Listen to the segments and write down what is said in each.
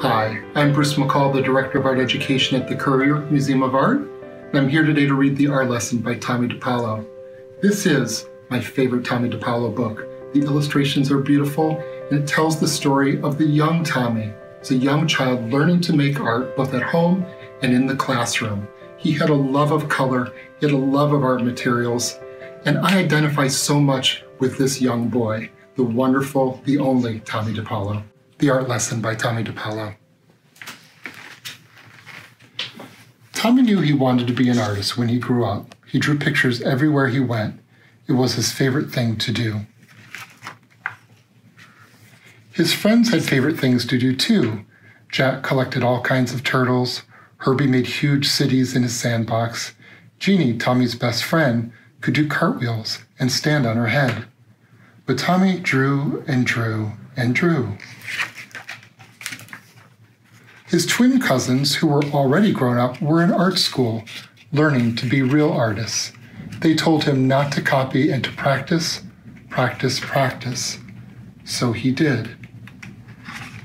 Hi, I'm Bruce McColl, the Director of Art Education at the Currier Museum of Art, and I'm here today to read the art lesson by Tomie dePaola. This is my favorite Tomie dePaola book. The illustrations are beautiful, and it tells the story of the young Tommy. It's a young child learning to make art both at home and in the classroom. He had a love of color, he had a love of art materials, and I identify so much with this young boy, the wonderful, the only Tomie dePaola. The Art Lesson by Tomie dePaola. Tommy knew he wanted to be an artist when he grew up. He drew pictures everywhere he went. It was his favorite thing to do. His friends had favorite things to do too. Jack collected all kinds of turtles. Herbie made huge cities in his sandbox. Jeannie, Tommy's best friend, could do cartwheels and stand on her head. But Tommy drew and drew and drew. His twin cousins, who were already grown up, were in art school, learning to be real artists. They told him not to copy and to practice, practice, practice. So he did.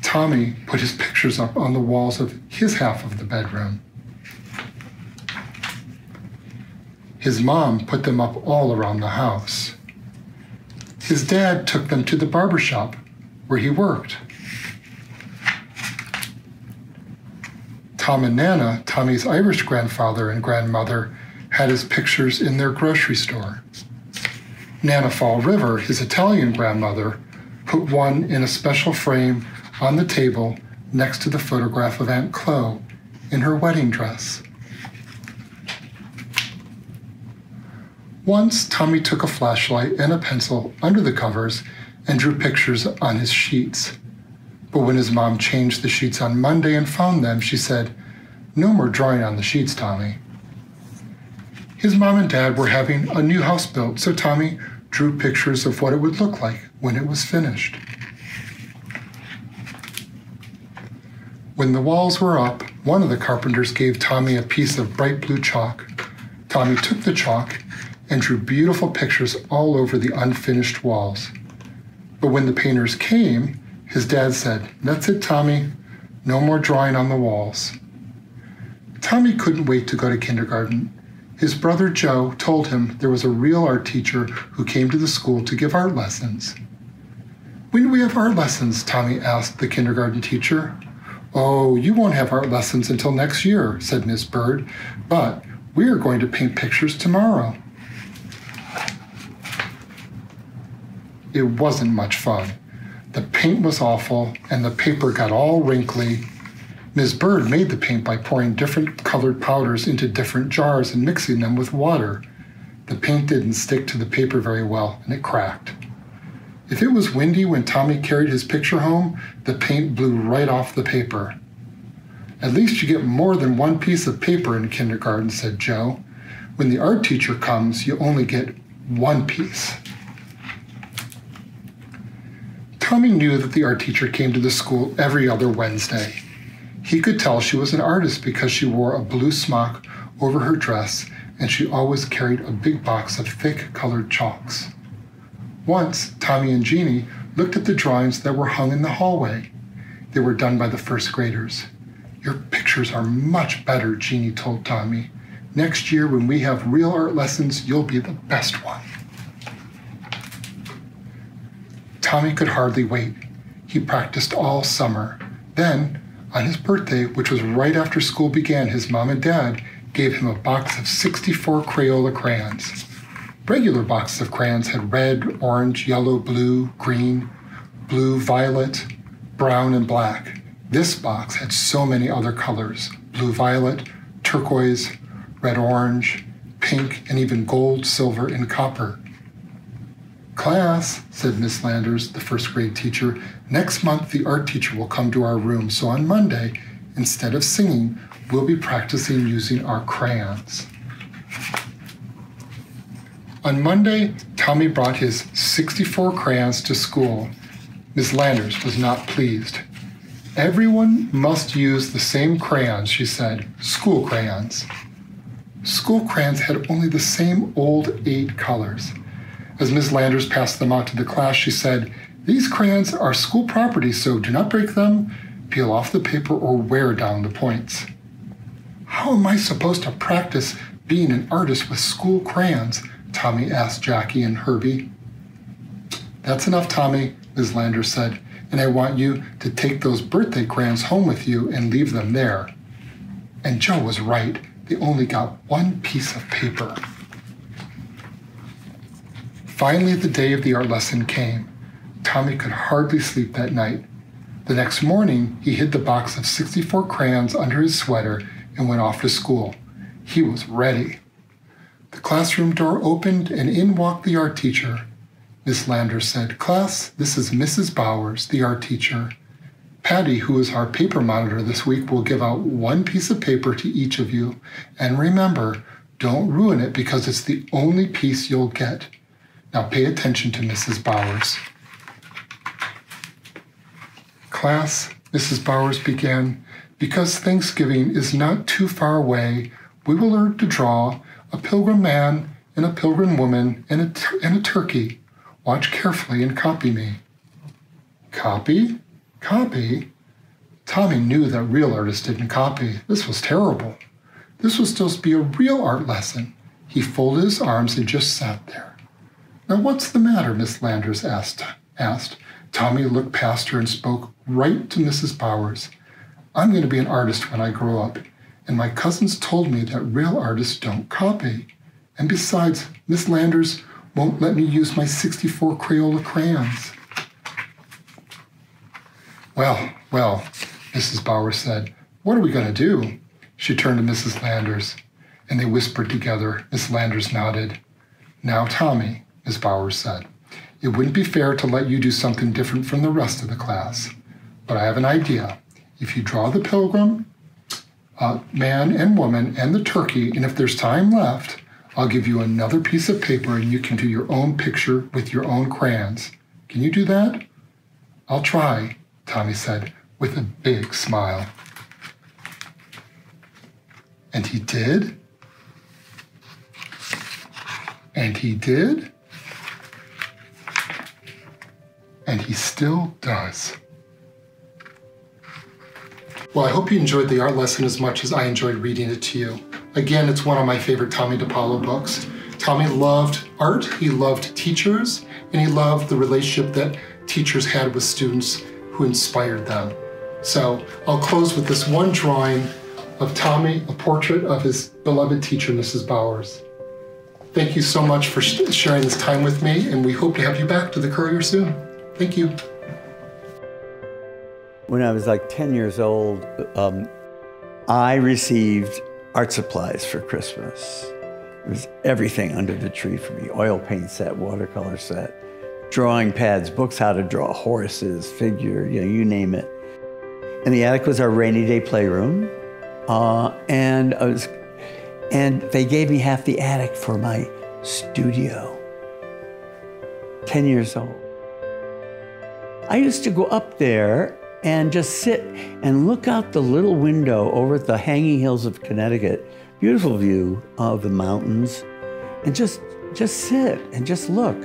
Tommy put his pictures up on the walls of his half of the bedroom. His mom put them up all around the house. His dad took them to the barber shop where he worked. Tom and Nana, Tommy's Irish grandfather and grandmother, had his pictures in their grocery store. Nana Fall River, his Italian grandmother, put one in a special frame on the table next to the photograph of Aunt Chloe in her wedding dress. Once, Tommy took a flashlight and a pencil under the covers and drew pictures on his sheets. But when his mom changed the sheets on Monday and found them, she said, No more drawing on the sheets, Tommy. His mom and dad were having a new house built, so Tommy drew pictures of what it would look like when it was finished. When the walls were up, one of the carpenters gave Tommy a piece of bright blue chalk. Tommy took the chalk and drew beautiful pictures all over the unfinished walls. But when the painters came, his dad said, That's it, Tommy. No more drawing on the walls. Tommy couldn't wait to go to kindergarten. His brother Joe told him there was a real art teacher who came to the school to give art lessons. When do we have art lessons? Tommy asked the kindergarten teacher. Oh, you won't have art lessons until next year, said Miss Bird, but we are going to paint pictures tomorrow. It wasn't much fun. The paint was awful, and the paper got all wrinkly. Ms. Bird made the paint by pouring different colored powders into different jars and mixing them with water. The paint didn't stick to the paper very well, and it cracked. If it was windy when Tommy carried his picture home, the paint blew right off the paper. At least you get more than one piece of paper in kindergarten, said Joe. When the art teacher comes, you only get one piece. Tomie knew that the art teacher came to the school every other Wednesday. He could tell she was an artist because she wore a blue smock over her dress and she always carried a big box of thick colored chalks. Once, Tommy and Jeannie looked at the drawings that were hung in the hallway. They were done by the first graders. Your pictures are much better, Jeannie told Tommy. Next year, when we have real art lessons, you'll be the best one. Tomie could hardly wait. He practiced all summer. Then, on his birthday, which was right after school began, his mom and dad gave him a box of 64 Crayola crayons. Regular boxes of crayons had red, orange, yellow, blue, green, blue, violet, brown, and black. This box had so many other colors blue violet, turquoise, red orange, pink, and even gold, silver, and copper. Class, said Miss Landers, the first grade teacher, next month the art teacher will come to our room, so on Monday, instead of singing, we'll be practicing using our crayons. On Monday, Tommy brought his 64 crayons to school. Miss Landers was not pleased. Everyone must use the same crayons, she said, school crayons. School crayons had only the same old eight colors. As Miss Landers passed them out to the class, she said, These crayons are school property, so do not break them. peel off the paper, or wear down the points. How am I supposed to practice being an artist with school crayons? Tommy asked Jackie and Herbie. That's enough, Tommy, Ms. Landers said, and I want you to take those birthday crayons home with you and leave them there. And Joe was right. They only got one piece of paper. Finally, the day of the art lesson came. Tommy could hardly sleep that night. The next morning, he hid the box of 64 crayons under his sweater and went off to school. He was ready. The classroom door opened and in walked the art teacher. Miss Landers said, Class, this is Mrs. Bowers, the art teacher. Patty, who is our paper monitor this week, will give out one piece of paper to each of you. And remember, don't ruin it because it's the only piece you'll get. Now pay attention to Mrs. Bowers. Class, Mrs. Bowers began, because Thanksgiving is not too far away, we will learn to draw a pilgrim man and a pilgrim woman and a, and a turkey. Watch carefully and copy me. Copy? Copy? Tommy knew that real artists didn't copy. This was terrible. This was supposed to be a real art lesson. He folded his arms and just sat there. Now, what's the matter? Miss Landers asked. asked. Tommy looked past her and spoke right to Mrs. Bowers. I'm going to be an artist when I grow up, and my cousins told me that real artists don't copy. And besides, Miss Landers won't let me use my 64 Crayola crayons. Well, well, Mrs. Bowers said, what are we going to do? She turned to Mrs. Landers, and they whispered together. Miss Landers nodded. Now, Tommy, Ms. Bowers said. It wouldn't be fair to let you do something different from the rest of the class. But I have an idea. If you draw the pilgrim, uh, man and woman, and the turkey, and if there's time left, I'll give you another piece of paper and you can do your own picture with your own crayons. Can you do that? I'll try, Tommy said with a big smile. And he did. And he did. And he still does. Well, I hope you enjoyed the art lesson as much as I enjoyed reading it to you. Again, it's one of my favorite Tomie dePaola books. Tommy loved art, he loved teachers, and he loved the relationship that teachers had with students who inspired them. So I'll close with this one drawing of Tommy, a portrait of his beloved teacher, Mrs. Bowers. Thank you so much for sharing this time with me, and we hope to have you back to the Currier soon. Thank you. When I was like 10 years old, um, I received art supplies for Christmas. It was everything under the tree for me oil paint set, watercolor set, drawing pads, books how to draw horses, figure, you know, you name it. And the attic was our rainy day playroom. Uh, and, I was, and they gave me half the attic for my studio. 10 years old. I used to go up there and just sit and look out the little window over at the hanging hills of Connecticut, beautiful view of the mountains, and just just sit and just look.